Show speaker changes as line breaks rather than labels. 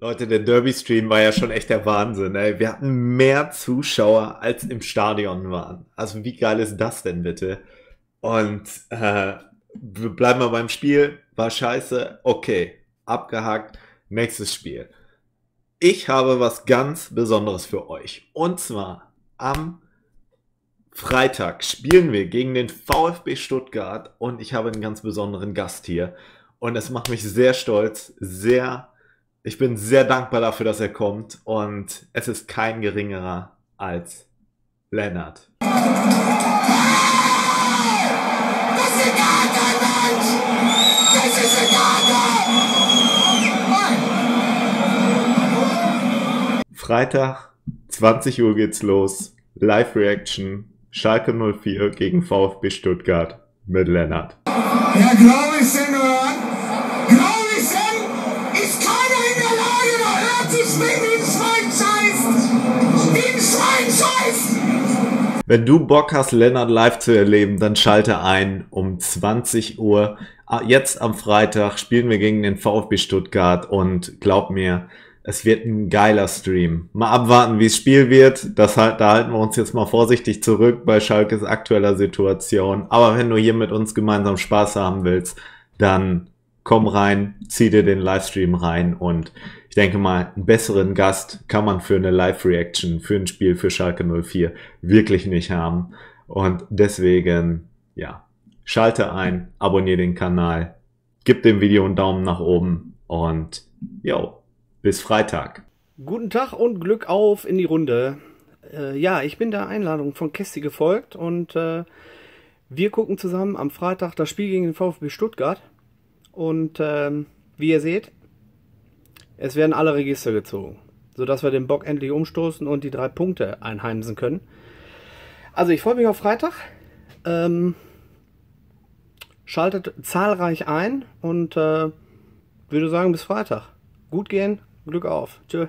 Leute, der Derby-Stream war ja schon echt der Wahnsinn. Ey. Wir hatten mehr Zuschauer, als im Stadion waren. Also wie geil ist das denn bitte? Und äh, wir bleiben mal beim Spiel. War scheiße. Okay, abgehakt. Nächstes Spiel. Ich habe was ganz Besonderes für euch. Und zwar am Freitag spielen wir gegen den VfB Stuttgart und ich habe einen ganz besonderen Gast hier. Und es macht mich sehr stolz, sehr ich bin sehr dankbar dafür, dass er kommt und es ist kein geringerer als Lennart. Freitag, 20 Uhr geht's los. Live Reaction. Schalke 04 gegen VfB Stuttgart mit Lennart. Ja, glaube ich, Senor. Wenn du Bock hast, Lennart live zu erleben, dann schalte ein um 20 Uhr. Ah, jetzt am Freitag spielen wir gegen den VfB Stuttgart und glaub mir, es wird ein geiler Stream. Mal abwarten, wie es Spiel wird. Das da halten wir uns jetzt mal vorsichtig zurück bei Schalkes aktueller Situation. Aber wenn du hier mit uns gemeinsam Spaß haben willst, dann komm rein, zieh dir den Livestream rein und ich denke mal, einen besseren Gast kann man für eine Live-Reaction, für ein Spiel für Schalke 04 wirklich nicht haben. Und deswegen, ja, schalte ein, abonniere den Kanal, gib dem Video einen Daumen nach oben und jo, bis Freitag.
Guten Tag und Glück auf in die Runde. Äh, ja, ich bin der Einladung von Kästi gefolgt und äh, wir gucken zusammen am Freitag das Spiel gegen den VfB Stuttgart. Und ähm, wie ihr seht, es werden alle Register gezogen, sodass wir den Bock endlich umstoßen und die drei Punkte einheimsen können. Also ich freue mich auf Freitag. Ähm, schaltet zahlreich ein und äh, würde sagen bis Freitag. Gut gehen, Glück auf. Tschö.